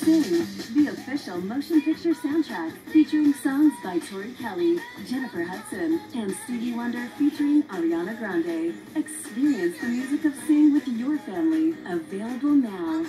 Sing, the official motion picture soundtrack featuring songs by Tori Kelly, Jennifer Hudson, and Stevie Wonder featuring Ariana Grande. Experience the music of Sing with your family. Available now.